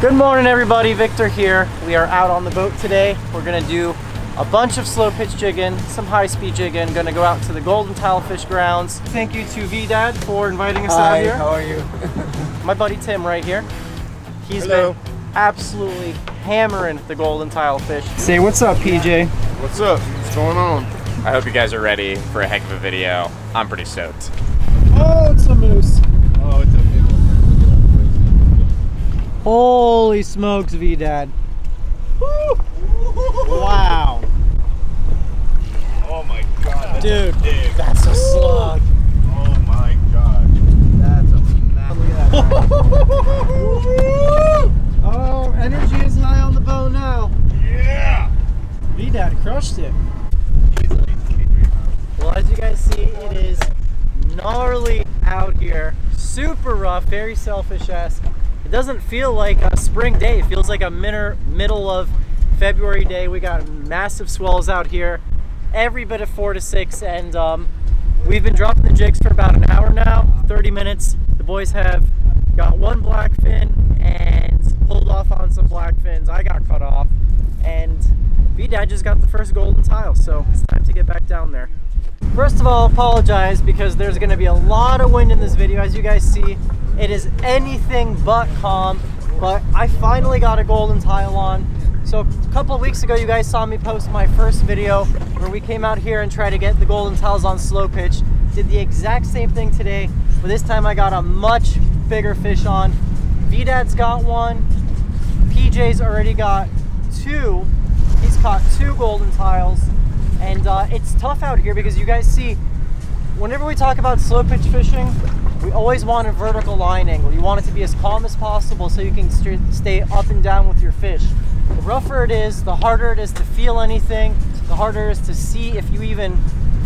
Good morning everybody, Victor here. We are out on the boat today. We're gonna do a bunch of slow pitch jigging, some high speed jigging. Gonna go out to the Golden Tilefish grounds. Thank you to VDad for inviting us Hi, out here. how are you? My buddy Tim right here. He's Hello. been absolutely hammering the Golden Tilefish. Say what's up, PJ? What's up? What's going on? I hope you guys are ready for a heck of a video. I'm pretty stoked. Oh, it's a moose. Oh, it's a big one. Holy smokes, VDad. Wow. Oh my god. that's Dude, big. that's a slug. Oh my god. That's a Oh, energy is high on the bow now. Yeah. VDad crushed it. Well, as you guys see, it is gnarly out here. Super rough, very selfish-esque. It doesn't feel like a spring day. It feels like a minor, middle of February day. We got massive swells out here, every bit of four to six, and um, we've been dropping the jigs for about an hour now, 30 minutes. The boys have got one blackfin and pulled off on some blackfins. I got cut off, and VDad just got the first golden tile, so it's time to get back down there. First of all, apologize because there's to be a lot of wind in this video. As you guys see, it is anything but calm, but I finally got a golden tile on. So a couple of weeks ago, you guys saw me post my first video where we came out here and tried to get the golden tiles on slow pitch. Did the exact same thing today, but this time I got a much bigger fish on. VDad's got one. PJ's already got two. He's caught two golden tiles. And uh, it's tough out here because you guys see, whenever we talk about slow pitch fishing, we always want a vertical line angle. You want it to be as calm as possible so you can st stay up and down with your fish. The rougher it is, the harder it is to feel anything, the harder it is to see if you even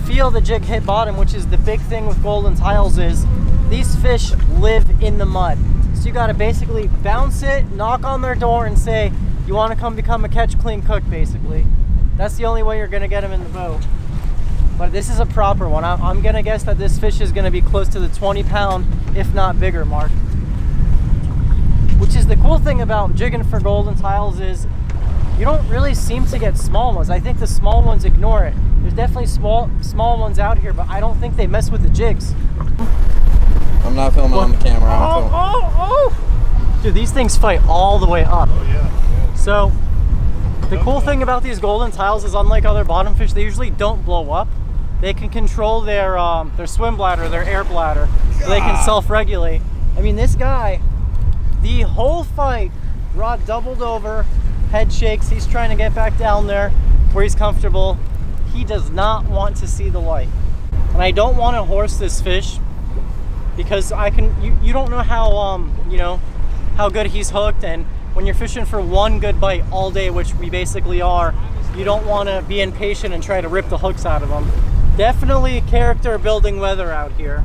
feel the jig hit bottom, which is the big thing with golden tiles is these fish live in the mud. So you gotta basically bounce it, knock on their door and say, you wanna come become a catch clean cook basically. That's the only way you're gonna get them in the boat. But this is a proper one. I'm, I'm gonna guess that this fish is gonna be close to the 20 pound, if not bigger mark. Which is the cool thing about jigging for golden tiles is you don't really seem to get small ones. I think the small ones ignore it. There's definitely small small ones out here, but I don't think they mess with the jigs. I'm not filming on the camera. I'm Oh, oh, oh! Dude, these things fight all the way up. Oh yeah. So, the cool thing about these golden tiles is unlike other bottom fish, they usually don't blow up. They can control their um, their swim bladder, their air bladder, so they can self-regulate. I mean, this guy, the whole fight, rod doubled over, head shakes. He's trying to get back down there where he's comfortable. He does not want to see the light. And I don't want to horse this fish because I can, you, you don't know how, um, you know, how good he's hooked. And when you're fishing for one good bite all day, which we basically are, you don't want to be impatient and try to rip the hooks out of them. Definitely a character building weather out here.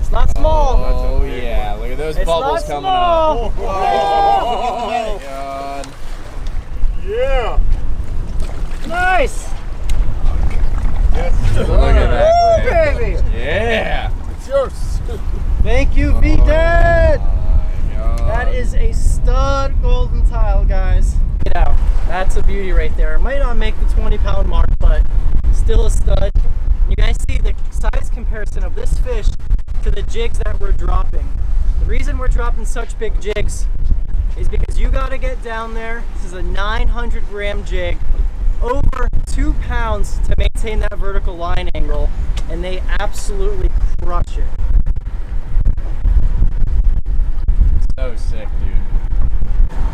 It's not small. Oh yeah, look at those It's bubbles not coming small. up. Oh my oh, god. Yeah. Nice. Yes. Look at Woo, that. baby. Yeah. It's yours. Thank you, V Dad. Oh my god. That is a stud golden tile, guys. Get out. That's a beauty right there. It might not make the 20 pound mark, but still a stud. You guys see the size comparison of this fish to the jigs that we're dropping. The reason we're dropping such big jigs is because you got to get down there. This is a 900 gram jig, over two pounds to maintain that vertical line angle, and they absolutely crush it. so sick, dude.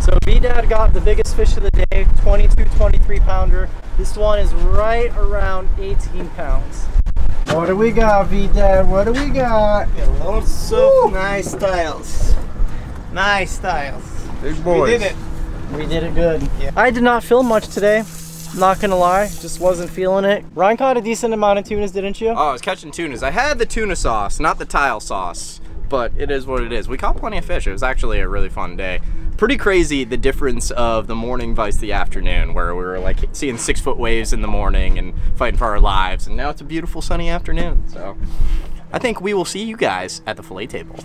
So V-Dad got the biggest fish of the day, 22, 23 pounder. This one is right around 18 pounds. What do we got, V-Dad? What do we got? Lots of nice tiles. Nice tiles. Big We did it. We did it good. I did not film much today. Not gonna lie, just wasn't feeling it. Ryan caught a decent amount of tunas, didn't you? Oh, I was catching tunas. I had the tuna sauce, not the tile sauce, but it is what it is. We caught plenty of fish. It was actually a really fun day. Pretty crazy the difference of the morning versus the afternoon, where we were like seeing six foot waves in the morning and fighting for our lives, and now it's a beautiful sunny afternoon. So I think we will see you guys at the fillet table.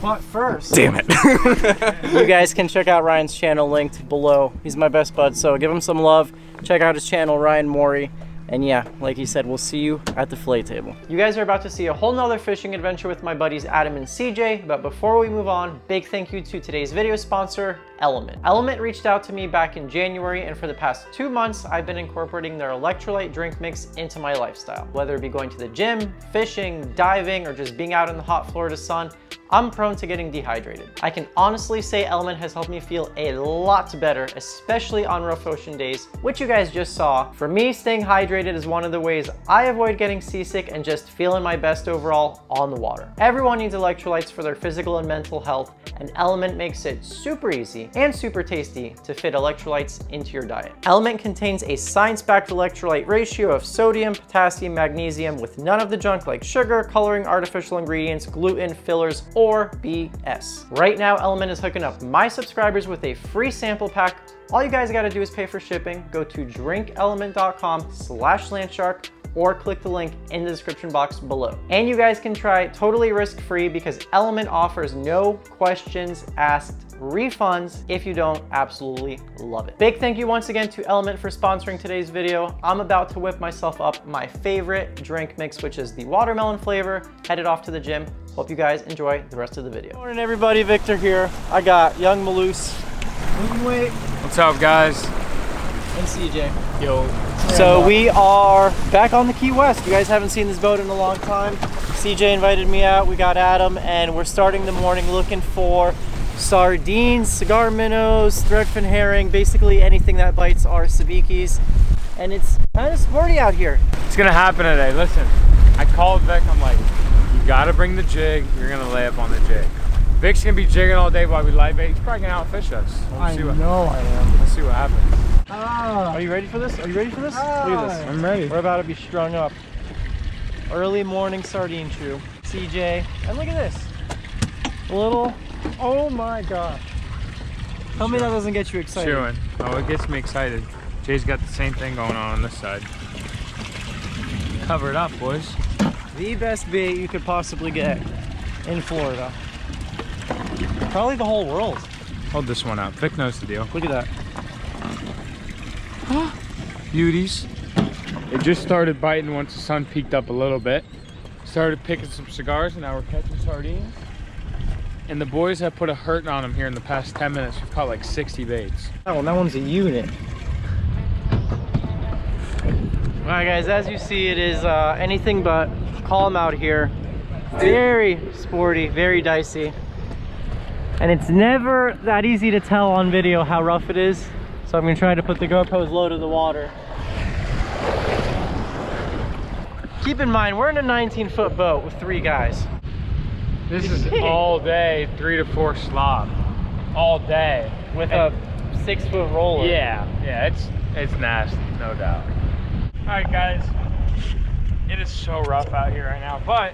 But first, Damn it. you guys can check out Ryan's channel linked below. He's my best bud, so give him some love. Check out his channel, Ryan Morie. And yeah, like he said, we'll see you at the fillet table. You guys are about to see a whole nother fishing adventure with my buddies Adam and CJ, but before we move on, big thank you to today's video sponsor, LMNT. LMNT reached out to me back in January, and for the past two months, I've been incorporating their electrolyte drink mix into my lifestyle. Whether it be going to the gym, fishing, diving, or just being out in the hot Florida sun, I'm prone to getting dehydrated. I can honestly say LMNT has helped me feel a lot better, especially on rough ocean days, which you guys just saw. For me, staying hydrated is one of the ways I avoid getting seasick and just feeling my best overall on the water. Everyone needs electrolytes for their physical and mental health, and LMNT makes it super easy and super tasty to fit electrolytes into your diet. LMNT contains a science-backed electrolyte ratio of sodium, potassium, magnesium with none of the junk like sugar, coloring, artificial ingredients, gluten, fillers, or BS. Right now, LMNT is hooking up my subscribers with a free sample pack. All you guys gotta do is pay for shipping. Go to drinklmnt.com slash landshark or click the link in the description box below. And you guys can try totally risk-free because LMNT offers no questions asked refunds if you don't absolutely love it. Big thank you once again to LMNT for sponsoring today's video. I'm about to whip myself up my favorite drink mix, which is the watermelon flavor, headed off to the gym. Hope you guys enjoy the rest of the video. Morning everybody, Victor here. I got Young Maloose, Wait, What's up, guys? and CJ. Yo. So we are back on the Key West. You guys haven't seen this boat in a long time. CJ invited me out. We got Adam, and we're starting the morning looking for sardines, cigar minnows, threadfin herring, basically anything that bites our sabikis. And it's kind of sporty out here. It's gonna happen today. Listen, I called Vic. I'm like, you gotta bring the jig. You're gonna lay up on the jig. Vic's gonna be jigging all day while we live bait. He's probably gonna outfish us. Let's see what, know I am. Let's see what happens. Ah. Are you ready for this? Are you ready for this? Ah. Look at this. I'm ready. We're about to be strung up. Early morning sardine chew. CJ, and look at this. A little, oh my gosh. Tell me that doesn't get you excited. Chewing. Oh, it gets me excited. Jay's got the same thing going on on this side. Cover it up, boys. The best bait you could possibly get in Florida. Probably the whole world. Hold this one up. Vic knows the deal. Look at that. Beauties. It just started biting once the sun peaked up a little bit. Started picking some cigars and now we're catching sardines. And the boys have put a hurting on them here in the past 10 minutes. We've caught like 60 baits. That one, that one's a unit. All right, guys, as you see, it is uh, anything but calm out here. Very sporty, very dicey. And it's never that easy to tell on video how rough it is. So I'm gonna try to put the GoPros low to the water. Keep in mind, we're in a 19 foot boat with three guys. This is all day, three to four slop. All day. With a six foot roller. Yeah, yeah, it's it's nasty, no doubt. All right, guys, it is so rough out here right now, but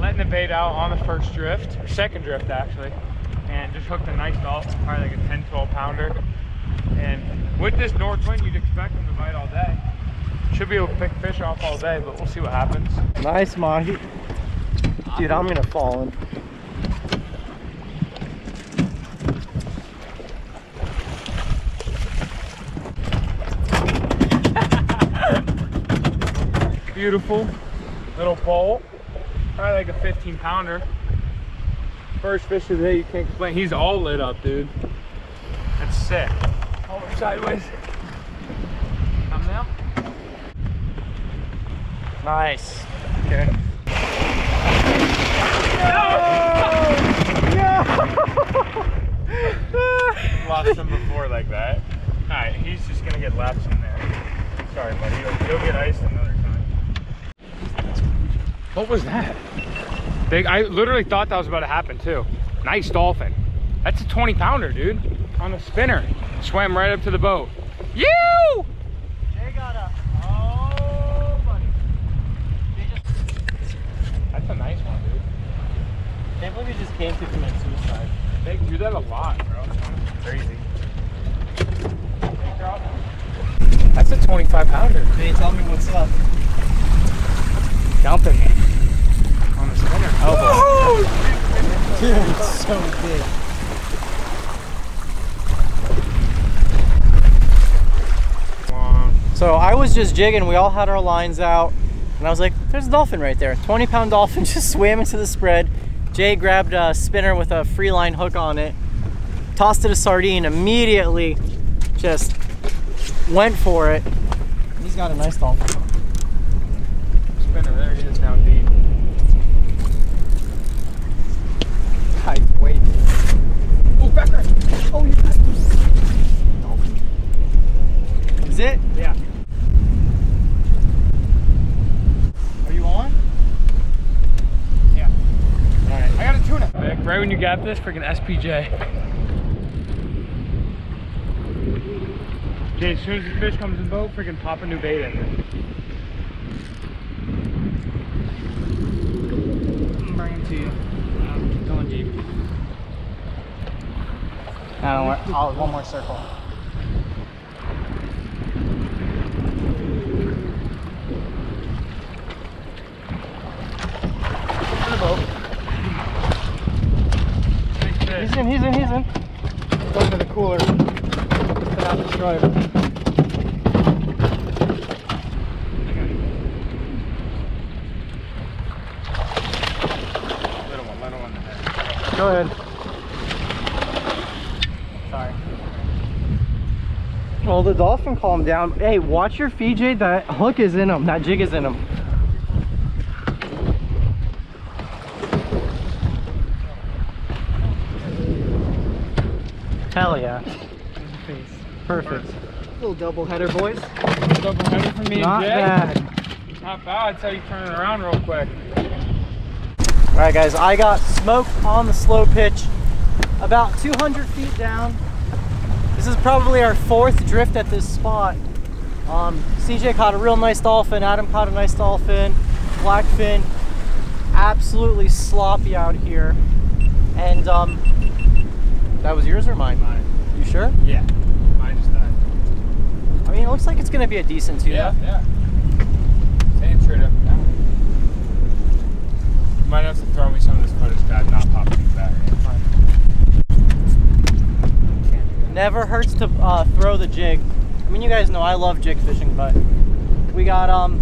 letting the bait out on the first drift, or second drift actually, and just hooked a nice dolphin, probably like a 10, 12 pounder. And with this north wind, you'd expect them to bite all day. Should be able to pick fish off all day, but we'll see what happens. Nice mahi. Dude, I'm gonna fall in. Beautiful little bowl, probably like a 15 pounder. First fish of the day, you can't complain. He's all lit up, dude. That's sick. Oh, Over sideways. Come now. Nice. Okay. Lost him before like that. Alright, he's just gonna get laps in there. Sorry, buddy. You'll, you'll get iced time. What was that? Big. I literally thought that was about to happen too. Nice dolphin. That's a 20 pounder, dude. On a spinner. Swam right up to the boat. You! They got a. Oh, buddy. They just. That's a nice one, dude. Can't believe he just came to commit suicide. They do that a lot, bro. It's crazy. That's a 25 pounder. Hey, tell me what's up. Them. elbow. Oh, Dude, it's so big. So I was just jigging. We all had our lines out, and I was like, "There's a dolphin right there. 20 pound dolphin just swam into the spread." Jay grabbed a spinner with a free line hook on it, tossed it a sardine, immediately just went for it. He's got a nice dolphin. Spinner, there he is down deep. Guys, wait. Oh, back right. Oh, you Dolphin. Is it? Yeah. Are you on? Yeah. Alright, I got a tuna. Vic, right when you got this, freaking SPJ. Okay, as soon as the fish comes in boat, freaking pop a new bait in. I'm it to you. I'm going deep. Uh, I don't I'll, one more circle. In the boat. Big fish. He's in, he's in, he's in. Go to the cooler. Put out the stripe. Little one, little one. Go ahead. Well, the dolphin calmed down. Hey, watch your Fiji. That hook is in him. That jig is in him. Hell yeah. Perfect. Little double header, boys. Double header for me Not and Jay. bad. Not bad. That's how you turn it around real quick. All right, guys, I got smoked on the slow pitch about 200 feet down. This is probably our fourth drift at this spot. Um, CJ caught a real nice dolphin, Adam caught a nice dolphin, blackfin, absolutely sloppy out here. And um, that was yours or mine? Mine. You sure? Yeah. Mine just died. I mean, it looks like it's gonna be a decent tuna. Yeah, yeah. Same straight up down. You might have to throw me some of this footage that not popping back. Never hurts to uh, throw the jig. I mean, you guys know I love jig fishing, but we got um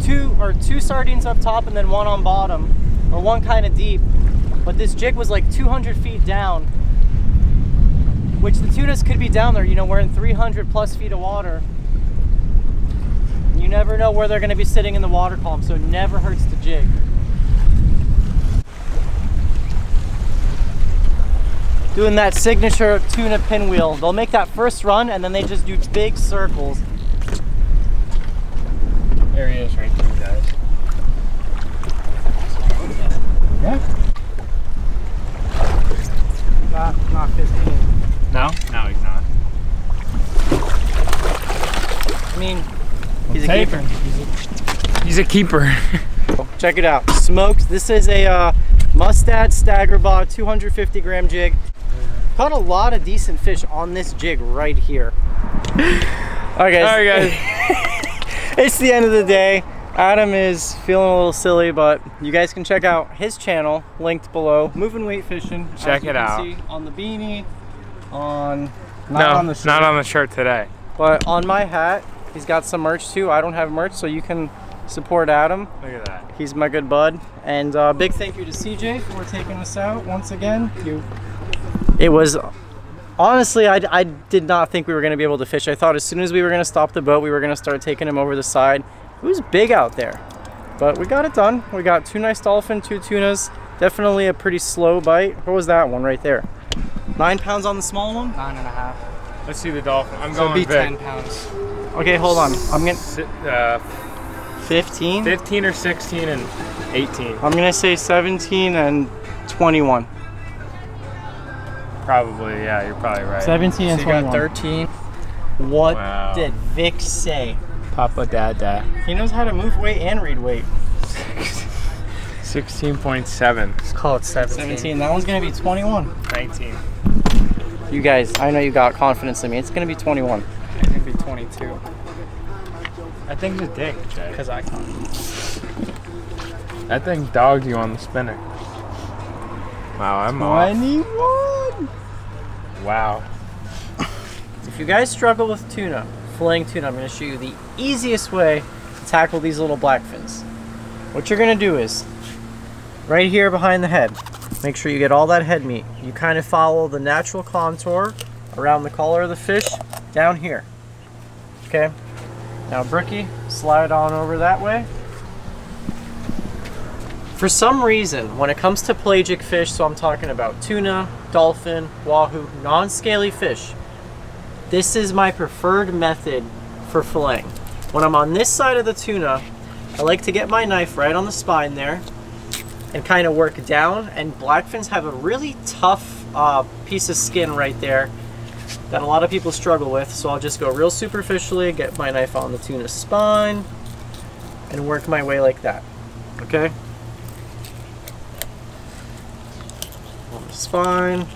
two or two sardines up top and then one on bottom, or one kind of deep. But this jig was like 200 feet down, which the tunas could be down there. You know, we're in 300 plus feet of water. You never know where they're going to be sitting in the water column, so it never hurts to jig. Doing that signature tuna pinwheel. They'll make that first run and then they just do big circles. There he is right there, guys. Yeah. Not, not 15. No? No, he's not. I mean, he's a keeper. He's a keeper. Check it out. Smokes. This is a uh, Mustad Staggerbot 250 gram jig. Caught a lot of decent fish on this jig right here. All right, guys. All right, guys. it's the end of the day. Adam is feeling a little silly, but you guys can check out his channel linked below. Moving Weight Fishing. Check it out. see on the beanie, on not no, on the shirt, not on the shirt today. but on my hat. He's got some merch too. I don't have merch, so you can support Adam. Look at that. He's my good bud. And uh, big thank you to CJ for taking us out once again. You. It was honestly, I, I did not think we were going to be able to fish. I thought as soon as we were going to stop the boat, we were going to start taking him over the side. It was big out there, but we got it done. We got two nice dolphin, two tunas. Definitely a pretty slow bite. What was that one right there? Nine pounds on the small one. Nine and a half. Let's see the dolphin. I'm So going it'd be Vic. 10 pounds. Okay, hold on. I'm gonna Si- Uh, 15. 15 or 16 and 18. I'm gonna say 17 and 21. Probably, yeah, you're probably right. 17 and So 21. got 13. What Wow. did Vic say? Papa Dada. He knows how to move weight and read weight. 16.7. Let's call it 17. 17. That one's gonna be 21. 19. You guys, I know you got confidence in me. It's gonna be 21. It's gonna be 22. I think it's a dick, Jay. Because I caught That thing dogged you on the spinner. Wow, I'm off. 21! Wow. If you guys struggle with tuna, filleting tuna, I'm going to show you the easiest way to tackle these little blackfins. What you're going to do is, right here behind the head, make sure you get all that head meat. You kind of follow the natural contour around the collar of the fish down here. Okay? Now, Brookie, slide on over that way. For some reason, when it comes to pelagic fish, so I'm talking about tuna, dolphin, wahoo, non-scaly fish, this is my preferred method for filleting. When I'm on this side of the tuna, I like to get my knife right on the spine there and kind of work down. And blackfins have a really tough uh, piece of skin right there that a lot of people struggle with. So I'll just go real superficially, get my knife on the tuna spine and work my way like that. Okay? On the spine,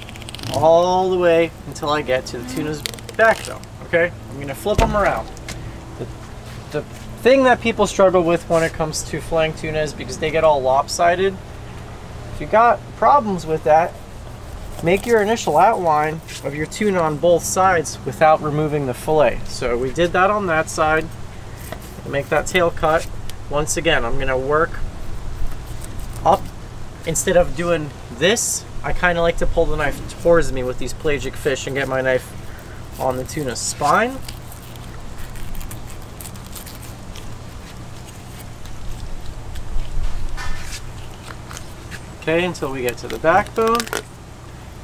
all the way until I get to the tuna's back though, Okay? I'm gonna flip them around. The, the thing that people struggle with when it comes to filleting tuna is because they get all lopsided. If you got problems with that, make your initial outline of your tuna on both sides without removing the fillet. So we did that on that side. Make that tail cut. Once again, I'm gonna work up. Instead of doing this, I kind of like to pull the knife towards me with these pelagic fish and get my knife on the tuna spine. Okay, until we get to the backbone.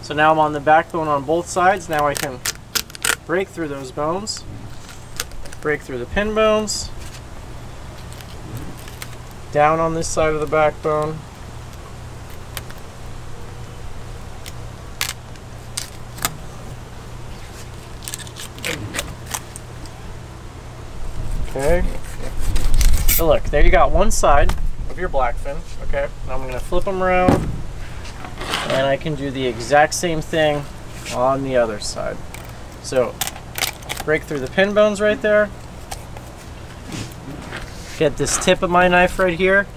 So now I'm on the backbone on both sides. Now I can break through those bones, break through the pin bones, down on this side of the backbone. Okay. So look, there you got one side of your blackfin. Okay. Now I'm gonna flip them around, and I can do the exact same thing on the other side. So break through the pin bones right there. Get this tip of my knife right here.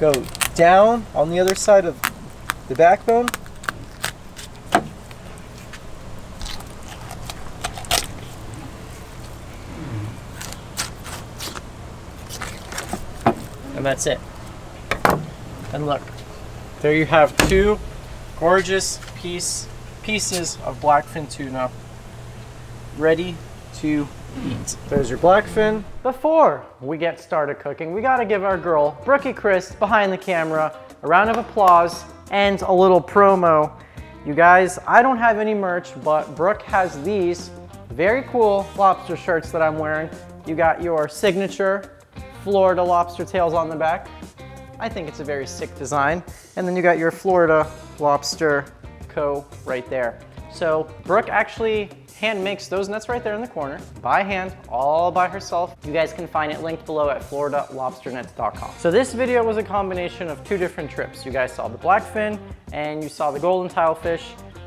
Go down on the other side of the backbone. And that's it. And look, there you have two gorgeous piece pieces of blackfin tuna ready to eat. There's your blackfin. Before we get started cooking, we gotta give our girl, Brookie Chris, behind the camera, a round of applause and a little promo. You guys, I don't have any merch, but Brooke has these very cool lobster shirts that I'm wearing. You got your signature Florida lobster tails on the back. I think it's a very sick design. And then you got your Florida Lobster Co. right there. So Brooke actually hand makes those nets right there in the corner by hand, all by herself. You guys can find it linked below at floridalobsternets.com. So this video was a combination of two different trips. You guys saw the blackfin and you saw the golden tilefish.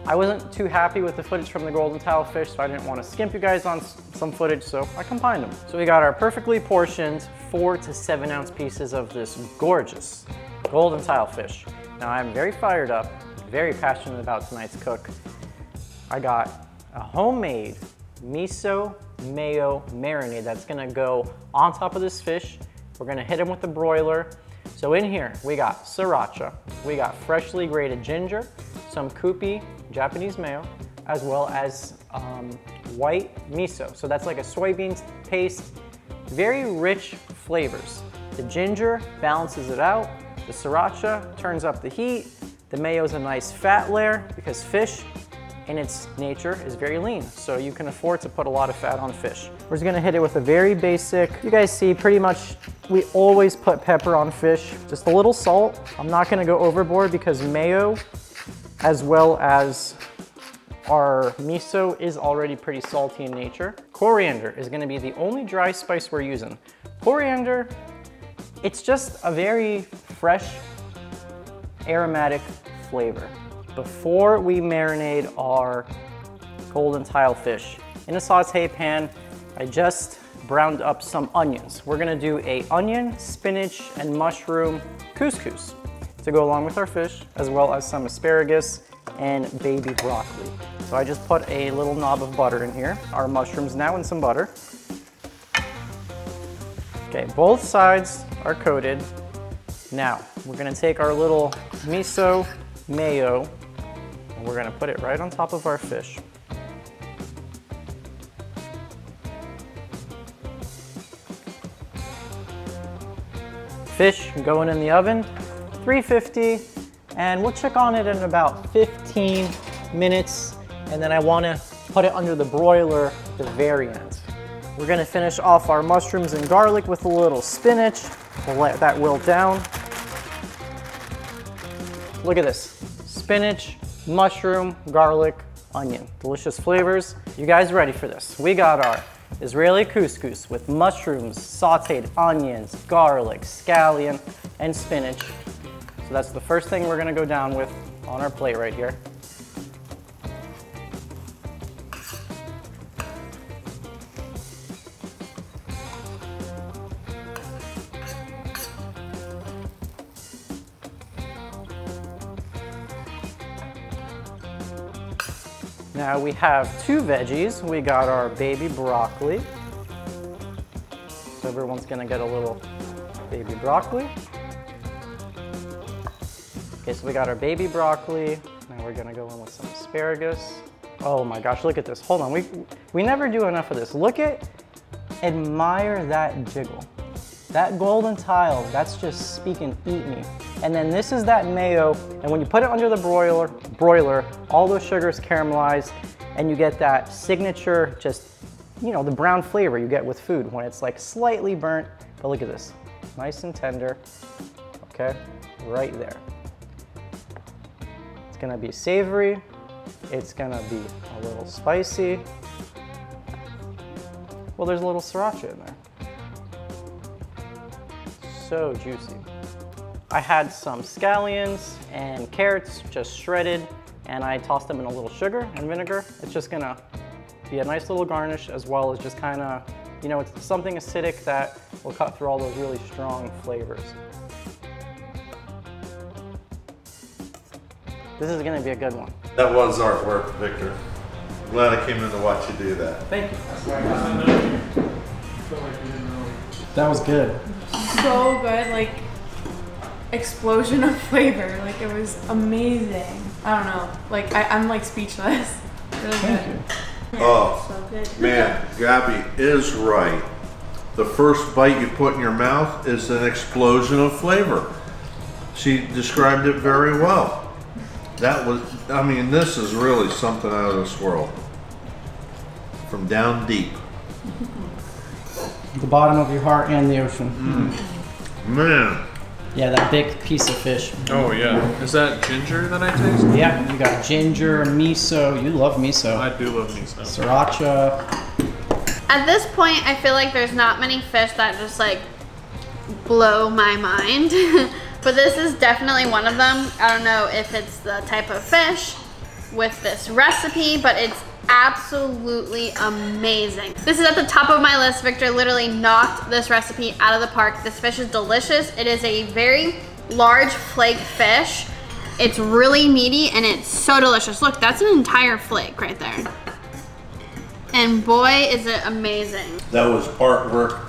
I wasn't too happy with the footage from the golden tilefish, so I didn't want to skimp you guys on some footage, so I combined them. So we got our perfectly portioned four to seven ounce pieces of this gorgeous golden tilefish. Now I'm very fired up, very passionate about tonight's cook. I got a homemade miso mayo marinade that's gonna go on top of this fish. We're gonna hit them with the broiler. So in here, we got sriracha, we got freshly grated ginger, some Kewpie Japanese mayo, as well as um, white miso. So that's like a soybean paste, very rich flavors. The ginger balances it out, the sriracha turns up the heat, the mayo is a nice fat layer because fish in its nature is very lean, so you can afford to put a lot of fat on fish. We're just gonna hit it with a very basic, you guys see pretty much, we always put pepper on fish, just a little salt. I'm not gonna go overboard because mayo, as well as our miso is already pretty salty in nature. Coriander is gonna be the only dry spice we're using. Coriander, it's just a very fresh, aromatic flavor. Before we marinate our golden tile fish, in a saute pan, I just browned up some onions. We're gonna do a onion, spinach, and mushroom couscous to go along with our fish, as well as some asparagus and baby broccoli. So I just put a little knob of butter in here, our mushrooms now in some butter. Okay, both sides are coated. Now, we're gonna take our little miso mayo and we're gonna put it right on top of our fish. Fish going in the oven, 350, and we'll check on it in about 15 minutes, and then I wanna put it under the broiler the very end. We're gonna finish off our mushrooms and garlic with a little spinach. We'll let that wilt down. Look at this, spinach, mushroom, garlic, onion. Delicious flavors. You guys ready for this? We got our Israeli couscous with mushrooms, sauteed onions, garlic, scallion, and spinach. So that's the first thing we're gonna go down with on our plate right here. Now we have two veggies. We got our baby broccoli. So everyone's gonna get a little baby broccoli. Okay, so we got our baby broccoli. Now we're gonna go in with some asparagus. Oh my gosh, look at this. Hold on, we, we never do enough of this. Look at, admire that jiggle. That golden tile, that's just speaking eat me. And then this is that mayo, and when you put it under the broiler, broiler, all those sugars caramelize, and you get that signature, just, you know, the brown flavor you get with food when it's like slightly burnt. But look at this, nice and tender, okay, right there. It's gonna be savory, it's gonna be a little spicy. Well, there's a little sriracha in there so juicy. I had some scallions and carrots just shredded and I tossed them in a little sugar and vinegar. It's just gonna be a nice little garnish as well as just kind of, you know, it's something acidic that will cut through all those really strong flavors. This is gonna be a good one. That was artwork, Victor. Glad I came in to watch you do that. Thank you. That was good. so good, like explosion of flavor. Like it was amazing. I don't know. Like I, I'm like speechless. Really good. Oh, So good. man, Gabby is right. The first bite you put in your mouth is an explosion of flavor. She described it very well. That was, I mean, this is really something out of this world. From down deep. The bottom of your heart and the ocean. Mm. Man, Yeah, that big piece of fish. Oh yeah. Is that ginger that I taste? Yeah, you got ginger, miso. You love miso. I do love miso. Sriracha. At this point, I feel like there's not many fish that just like blow my mind. but this is definitely one of them. I don't know if it's the type of fish with this recipe, but it's absolutely amazing. This is at the top of my list. Victor literally knocked this recipe out of the park. This fish is delicious. It is a very large flake fish. It's really meaty and it's so delicious. Look, that's an entire flake right there. And boy, is it amazing. that was artwork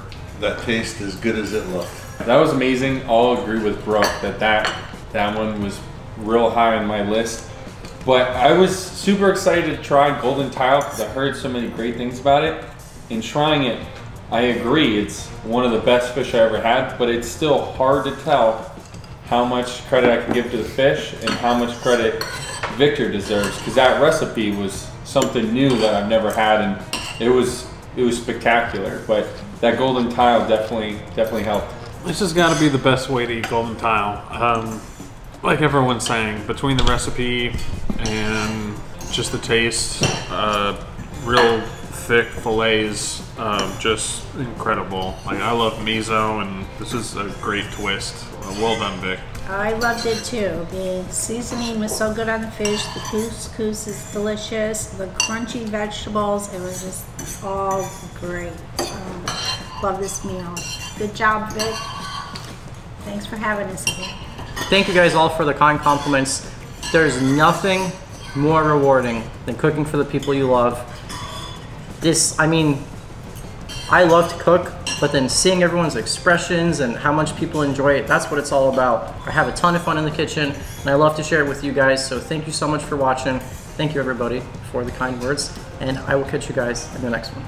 that tastes as good as it looked. That was amazing. I'll agree with Brooke that that, that one was real high on my list. But I was super excited to try Golden Tile because I heard so many great things about it. In trying it, I agree it's one of the best fish I ever had, but it's still hard to tell how much credit I can give to the fish and how much credit Victor deserves because that recipe was something new that I've never had and it was it was spectacular. But that Golden Tile definitely definitely helped. This has got to be the best way to eat golden tile. Um, like everyone's saying, between the recipe and just the taste, uh, real thick fillets, um, just incredible. Like I love miso, and this is a great twist. Uh, well done, Vic. I loved it too. The seasoning was so good on the fish. The couscous is delicious. The crunchy vegetables, it was just all great. Um, love this meal. Good job, Vic. Thanks for having us again. Thank you guys all for the kind compliments. There's nothing more rewarding than cooking for the people you love. This, I mean, I love to cook, but then seeing everyone's expressions and how much people enjoy it, that's what it's all about. I have a ton of fun in the kitchen, and I love to share it with you guys, so thank you so much for watching. Thank you, everybody, for the kind words, and I will catch you guys in the next one.